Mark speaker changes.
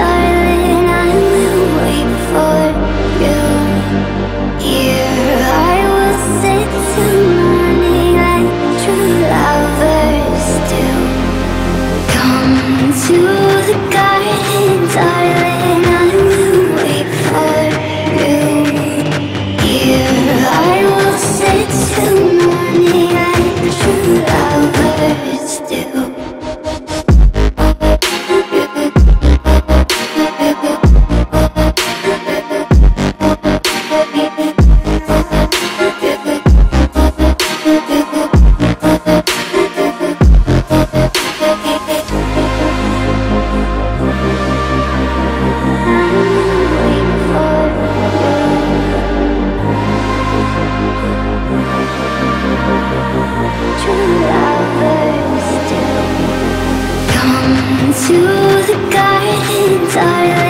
Speaker 1: darling, Come to the garden, darling.